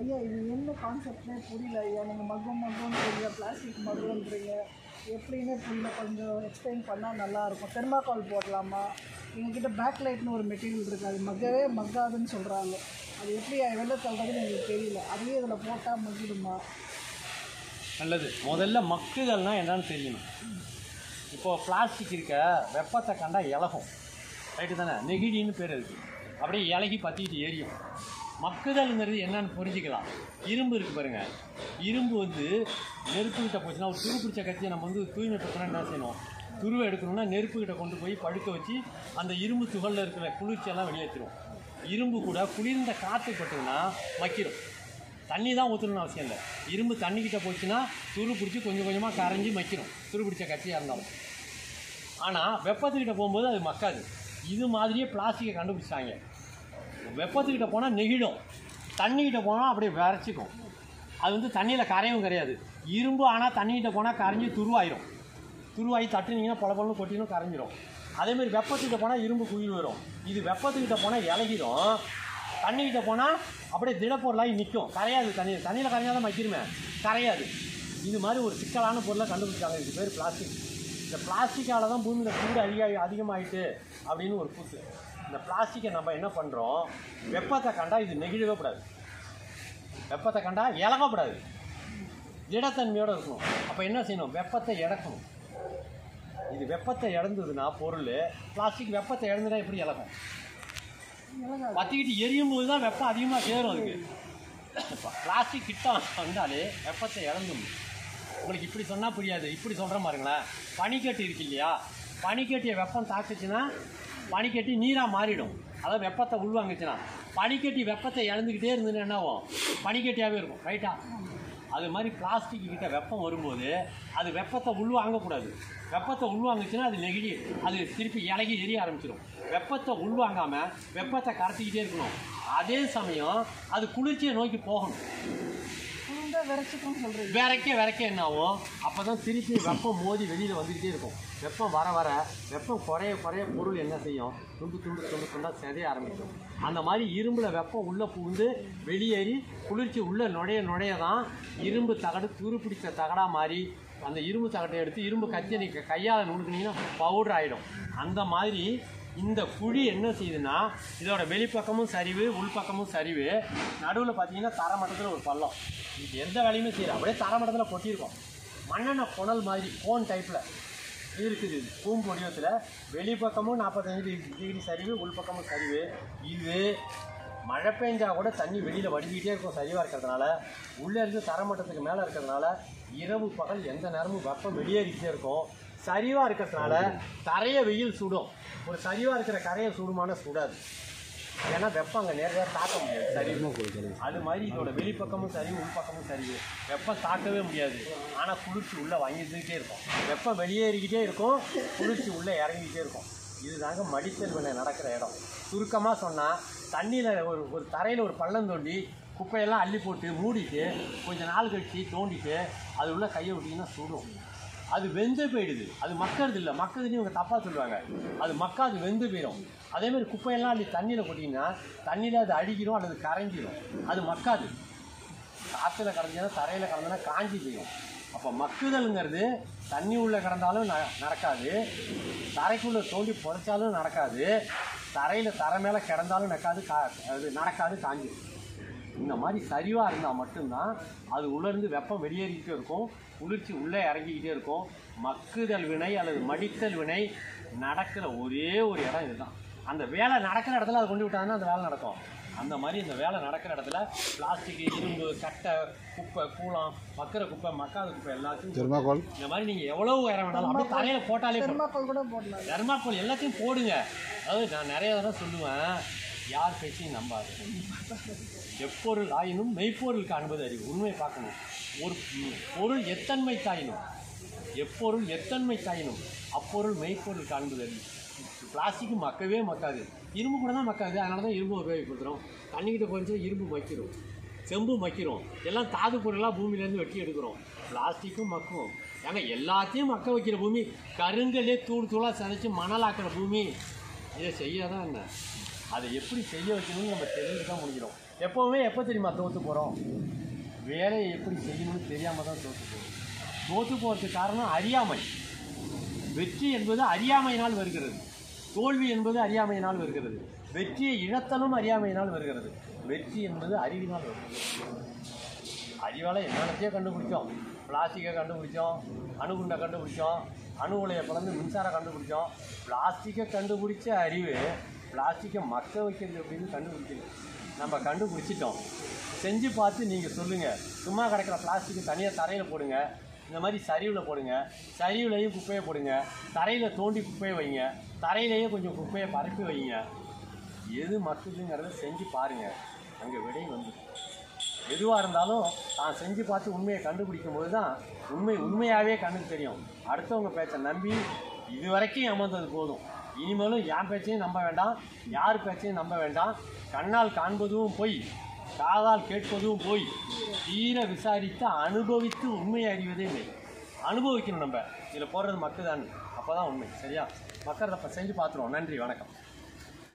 ஐயா இது என்ன கான்செப்ட்னே புரியல ஐயா. நீங்கள் மகம் மக்கம்னு தெரியல பிளாஸ்டிக் மகம்ன்றீங்க எப்படின்னு புரியல. கொஞ்சம் எக்ஸ்பிளைன் பண்ணால் நல்லாயிருக்கும் தெர்மாக்கால் போடலாமா? எங்ககிட்ட பேக் லைட்னு ஒரு மெட்டீரியல் இருக்குது அது மக்கவே மக்காதுன்னு சொல்கிறாங்க அது எப்படி வெளில தள்ளுறதுன்னு எங்களுக்கு தெரியல. அதையே இதில் போட்டால் மக்கிடுமா? நல்லது. முதல்ல மக்குதல்னா என்னன்னு தெரியணும். இப்போது பிளாஸ்டிக் இருக்க வெப்பத்தை கண்டா இலகும். ரைட்டு தானே? நெகிழின்னு பேர் இருக்குது அப்படியே இலகி பற்றிக்கிட்டு எரியும் மக்குதல்ங்கிறது என்னன்னு புரிஞ்சுக்கலாம். இரும்பு இருக்கு பாருங்க. இரும்பு வந்து நெருப்பு கிட்ட போச்சுன்னா ஒரு துரு பிடிச்ச கத்தியை நம்ம வந்து தூய்மைப்படுத்தணும் என்ன செய்யணும்? துருவை எடுக்கணும்னா நெருப்பு கிட்ட கொண்டு போய் படுக்க வச்சு அந்த இரும்பு துகளில் இருக்கிற குளிர்ச்சியெல்லாம் வெளியேற்றிடும் இரும்பு கூட குளிர்ந்த காற்று பட்டுதுன்னா மக்கிடும் தண்ணி தான் ஊற்றணும்னு அவசியம் இல்லை. இரும்பு தண்ணிக்கிட்ட போச்சுன்னா துரு பிடிச்சி கொஞ்சம் கொஞ்சமாக கரைஞ்சி மக்கிடும் துரு பிடிச்ச கத்தியாக இருந்தாலும். ஆனால் வெப்பத்துக்கிட்ட போகும்போது அது மக்காது. இது மாதிரியே பிளாஸ்டிக்கை கண்டுபிடிச்சாங்க வெப்பத்துக்கிட்ட போனால் நெகிழும். தண்ணிக்கிட்ட போனால் அப்படியே விரைச்சிக்கும். அது வந்து தண்ணியில் கரையவும் கிடையாது. இரும்பு ஆனால் தண்ணிக்கிட்ட போனால் கரைஞ்சி துருவாயிரும். துருவாயி தட்டுனீங்கன்னா பல பழம் கொட்டினும் கரைஞ்சிரும். அதேமாதிரி வெப்பத்துக்கிட்ட போனால் இரும்பு குயில் வரும். இது வெப்பத்துக்கிட்ட போனால் இலகிடும் தண்ணிக்கிட்ட போனால் அப்படியே திடப்பொருளாகி நிற்கும். கரையாது தண்ணியில் தண்ணியில் கரைஞ்சாதான் மக்கிருமே. கரையாது. இது மாதிரி ஒரு சிக்கலான பொருளை கண்டுபிடிச்சாங்க இதுக்கு பேர் பிளாஸ்டிக். இந்த பிளாஸ்டிக்கால தான் பூமியில் சூடு அதிக அதிகமாகிட்டு அப்படின்னு ஒரு கூத்து இந்த பிளாஸ்டிக்கை நம்ம என்ன பண்ணுறோம் வெப்பத்தை கண்டா இது நெகிழவே கூடாது வெப்பத்தை கண்டா இலகப்படாது திடத்தன்மையோடு இருக்கணும். அப்போ என்ன செய்யணும்? வெப்பத்தை இழக்கணும். இது வெப்பத்தை இழந்ததுன்னா பொருள் பிளாஸ்டிக் வெப்பத்தை இழந்துனா எப்படி இழக்கும்? பற்றிக்கிட்டு எரியும் போது தான் வெப்பம் அதிகமாக சேரும் அதுக்கு. பிளாஸ்டிக் கிட்ட வந்தாலே வெப்பத்தை இழந்துடும் உங்களுக்கு இப்படி சொன்னால் புரியாது. இப்படி சொல்கிற மாதிரிங்களேன் பனிக்கட்டி இருக்கு இல்லையா? பனிக்கட்டியை வெப்பம் தாக்குச்சுன்னா பனிக்கட்டி நீராக மாறிடும். அதாவது வெப்பத்தை உள்வாங்குச்சுன்னா. பனிக்கட்டி வெப்பத்தை இழந்துக்கிட்டே இருந்ததுன்னா என்ன ஆகும் பனிக்கட்டியாகவே இருக்கும் ரைட்டா? அது மாதிரி பிளாஸ்டிக் கிட்ட வெப்பம் வரும்போது அது வெப்பத்தை உள்வாங்கக்கூடாது. வெப்பத்தை உள்வாங்குச்சுன்னா அது நெகிழி அது திருப்பி இலகி எரிய ஆரம்பிச்சிடும் வெப்பத்தை உள்வாங்காமல் வெப்பத்தை கரைச்சிக்கிட்டே இருக்கணும். அதே சமயம் அது குளிர்ச்சியை நோக்கி போகணும். விரைக்க விரைக்க என்ன ஆகும் அப்போ தான் திருப்பி வெப்பம் மோதி வெளியில் வந்துக்கிட்டே இருக்கும். வெப்பம் வர வர வெப்பம் குறைய குறைய பொருள் என்ன செய்யும்? துண்டு துண்டு துண்டு துண்டாக செதைய ஆரம்பிக்கும். அந்த மாதிரி இரும்பில் வெப்பம் உள்ளே புகுந்து வெளியேறி குளிர்ச்சி உள்ளே நுழைய நுழைய தான் இரும்பு தகடு துரு தகடாக மாறி அந்த இரும்பு தகட்டை எடுத்து இரும்பு கத்தியை நீங்கள் கையால் நுணுக்குனீங்கன்னா பவுடர் ஆகிடும் அந்த மாதிரி இந்த குழி என்ன செய்யுதுன்னா இதோட வெளிப்பக்கமும் சரிவு உள்பக்கமும் சரிவு. நடுவில் பார்த்தீங்கன்னா தரமட்டத்தில் ஒரு பள்ளம். இது எந்த வேலையுமே செய்யல. அப்படியே தரமட்டத்தில் கொட்டியிருக்கோம். மண்ணெண்ணெய் புனல் மாதிரி கோன் டைப்பில் இருக்குது இது. பூம்பு வடிவத்தில் வெளிப்பக்கமும் நாற்பத்தஞ்சு டிகிரி சரிவு உள்பக்கமும் சரிவு. இது மழை பெஞ்சால் கூட தண்ணி வெளியில் வடிஞ்சிக்கிட்டே இருக்கும் சரிவாக இருக்கிறதுனால. உள்ளே இருந்து தரமட்டத்துக்கு மேலே இருக்கிறதுனால இரவு பகல் எந்த நேரமும் வெப்பம் வெளியேறிக்கிட்டே இருக்கும். சரிவாக இருக்கிறதுனால தரைய வெயில் சுடும். ஒரு சரிவாக இருக்கிற கரையை சுடுமான சுடாது. ஏன்னா வெப்பம் அங்கே நேரடியாக தாக்க முடியாது. சரிவு அது மாதிரி இதோட வெளிப்பக்கமும் சரிவு உள்பக்கமும் சரிவு வெப்பம் தாக்கவே முடியாது. ஆனால் குளிர்ச்சி உள்ளே வாங்கிட்டுக்கிட்டே இருக்கும். வெப்பம் வெளியேறிக்கிட்டே இருக்கும். குளிர்ச்சி உள்ளே இறங்கிக்கிட்டே இருக்கும். இதுதாங்க மடித்தல் வினை நடக்கிற இடம். சுருக்கமாக சொன்னால் தண்ணியில் ஒரு ஒரு தரையில் ஒரு பள்ளம் தோண்டி குப்பையெல்லாம் அள்ளி போட்டு மூடிட்டு கொஞ்ச நாள் கழிச்சு தோண்டிட்டு அது உள்ள கையை விட்டிங்கன்னா சுடும். அது வெந்து போயிடுது. அது மக்கிறது இல்லை. மக்கிறதுன்னு இவங்க தப்பாக சொல்லுவாங்க. அது மக்காது வெந்து போயிடும் அதேமாதிரி குப்பையெல்லாம் அள்ளி தண்ணியில் கொட்டிங்கன்னா தண்ணியில் அது அழுகிரும் அல்லது கரைஞ்சிடும் அது மக்காது. காற்றுல கரைஞ்சினா தரையில் கலந்துனா காஞ்சி போயிடும் அப்போ மக்குதல்ங்கிறது தண்ணி உள்ளே கிடந்தாலும் ந நடக்காது. தரைக்குள்ளே தோண்டி புதைச்சாலும் நடக்காது. தரையில் தரை மேலே கிடந்தாலும் நடக்காது கா அது நடக்காது காஞ்சிடும் இந்த மாதிரி சரிவாக இருந்தால் மட்டும்தான் அது உள்ளேருந்து வெப்பம் வெளியேறிக்கிட்டே இருக்கும். குளிர்ச்சி உள்ளே இறங்கிக்கிட்டே இருக்கும். மக்குதல் வினை அல்லது மடித்தல் வினை நடக்கிற ஒரே ஒரு இடம் இதுதான். அந்த வேலை நடக்கிற இடத்துல அதை கொண்டு விட்டாங்கன்னா அந்த வேலை நடக்கும். அந்த மாதிரி இந்த வேலை நடக்கிற இடத்துல பிளாஸ்டிக் இரும்பு கட்டை குப்பை கூளம் மக்கிற குப்பை மக்காத குப்பை எல்லாத்தையும் இந்த மாதிரி நீங்கள் எவ்வளோ உயரம் வேணாலும் அப்படியே தலையில் போட்டாலே. தெர்மாக்கோல் கூட போடலாம். தெர்மாக்கோல் எல்லாத்தையும் போடுங்க. அதாவது நான் நிறைய தடவை சொல்லுவேன். யார் பேச்சையும் நம்பாது. எப்பொருள் ஆயினும் மெய்ப்பொருள் காண்பது அறிவு. உண்மை பார்க்கணும். ஒரு பொருள் எத்தன்மை தாயினும் எப்பொருள் எத்தன்மை தாயினும் அப்பொருள் மெய்ப்பொருள் காண்பது அறிவு. பிளாஸ்டிக் மக்கவே மக்காது. இரும்பு கூட தான் மக்காது. அதனால தான் இரும்பு உபயோகப்படுத்துகிறோம் தண்ணிக்கிட்ட போயிடுச்சு இரும்பு மக்கிறோம் செம்பு மக்கிறோம் எல்லாம் தாது பொருளாக பூமியிலேருந்து வெட்டி எடுக்கிறோம். பிளாஸ்டிக்கும் மக்கும். ஏங்க எல்லாத்தையும் மக்க வைக்கிற பூமி. கருங்கலே தூள் தூளாக சதைச்சு மணலாக்குற பூமி. இதை செய்யாதான் என்ன? அதை எப்படி செய்ய வைக்கணும்னு நம்ம தெரிஞ்சுக்க தான் முடிக்கிறோம். எப்போவுமே எப்போ தெரியுமா தோற்று போகிறோம் வேலையை எப்படி செய்யணும்னு தெரியாமல் தான் தோற்று போகிறோம் தோற்று போகிறதுக்கு காரணம் அறியாமை. வெற்றி என்பது அறியாமையினால் வருகிறது. தோல்வி என்பது அறியாமையினால் வருகிறது. வெற்றியை இழத்தலும் அறியாமையினால் வருகிறது. வெற்றி என்பது அறிவினால் வருகிறது. அறிவால் என்னென்னத்தையோ கண்டுபிடிச்சோம். பிளாஸ்டிக்கை கண்டுபிடிச்சோம். அணுகுண்டை கண்டுபிடிச்சோம். அணு உலையை கலந்து மின்சாரம் கண்டுபிடிச்சோம். பிளாஸ்டிக்கை கண்டுபிடிச்ச அறிவு பிளாஸ்டிக்கை மக்க வைக்கிறது அப்படின்னு கண்டுபிடிக்கல. நம்ம கண்டுபிடிச்சிட்டோம். செஞ்சு பார்த்து நீங்கள் சொல்லுங்கள் சும்மா கிடக்கிற பிளாஸ்டிக்கை தனியாக தரையில் போடுங்க. இந்த மாதிரி சரிவில் போடுங்க. சரிவுலையும் குப்பையை போடுங்க. தரையில் தோண்டி குப்பையை வைங்க. தரையிலேயே கொஞ்சம் குப்பையை பரப்பி வைங்க. எது மக்குதுங்கிறத செஞ்சு பாருங்கள் அங்கே விடை வந்து எதுவாக இருந்தாலும் தான் செஞ்சு பார்த்து உண்மையை கண்டுபிடிக்கும் போது தான் உண்மை உண்மையாகவே கண்ணுக்கு தெரியும். அடுத்தவங்க பேச்சை நம்பி இது வரைக்கும் ஏமாந்தது போதும். இனிமேலும் என் பேச்சையும் நம்ப வேண்டாம் யார் பேச்சையும் நம்ப வேண்டாம். கண்ணால் காண்பதும் போய் காதால் கேட்பதும் போய். தீர விசாரித்து அனுபவித்து உண்மையை அறிவதே இல்லை. அனுபவிக்கணும் நம்ம. இதில் போடுறது மக்கள் தான். அப்போ தான் உண்மை. சரியா? மக்கள் அப்போ செஞ்சு பார்த்துருவோம். நன்றி. வணக்கம்.